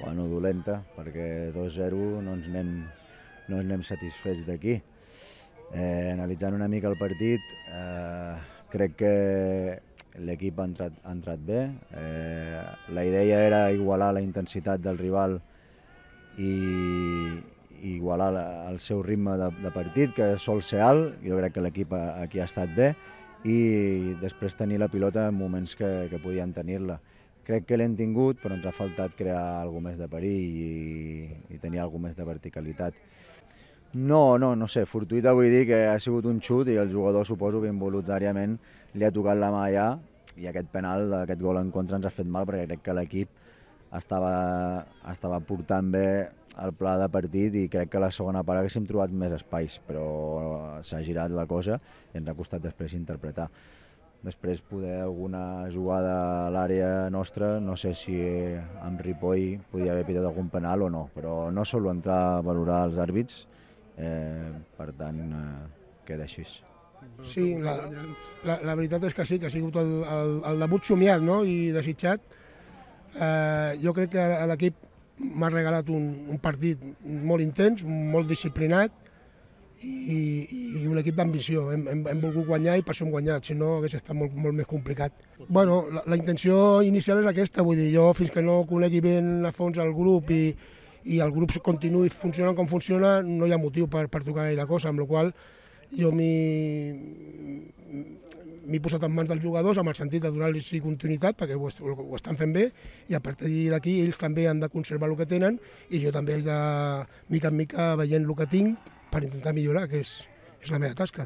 bueno, dolenta, perquè 2-0 no ens anem, no ens anem satisfets d'aquí. Eh, analitzant una mica el partit, eh, crec que l'equip ha entrat, ha entrat bé. Eh, la idea era igualar la intensitat del rival i, i igualar la, el seu ritme de, de partit, que sol ser alt. Jo crec que l'equip aquí ha estat bé i després tenir la pilota en moments que, que podien tenir-la. Crec que l'hem tingut, però ens ha faltat crear alguna més de perill i, i tenir alguna més de verticalitat. No, no, no sé, fortuita vull dir que ha sigut un xut i el jugador suposo que involuntàriament li ha tocat la mà allà i aquest penal, aquest gol en contra ens ha fet mal perquè crec que l'equip estava, estava portant bé el pla de partit i crec que a la segona part haguéssim trobat més espais, però s'ha girat la cosa i ens ha costat després interpretar. Després poder alguna jugada a l'àrea nostra, no sé si amb Ripoll podia haver pitat algun penal o no, però no solo entrar a valorar els àrbits, eh, per tant, eh, queda així. Sí, la, la, la veritat és que sí, que ha sigut el, el, el debut somiat no? i desitjat. Eh, jo crec que l'equip m'ha regalat un, un partit molt intens, molt disciplinat i, i un equip d'ambició. Hem, hem, hem volgut guanyar i per això hem guanyat, si no hagués estat molt, molt més complicat. Bueno, la, la intenció inicial és aquesta, vull dir, jo fins que no conegui ben a fons el grup i, i el grup continuï funcionant com funciona, no hi ha motiu per, per tocar gaire cosa, amb la qual jo m'he posat en mans dels jugadors amb el sentit de donar-los continuïtat perquè ho, ho estan fent bé i a partir d'aquí ells també han de conservar el que tenen i jo també haig de, mica en mica, veient el que tinc per intentar millorar, que és, és la meva tasca.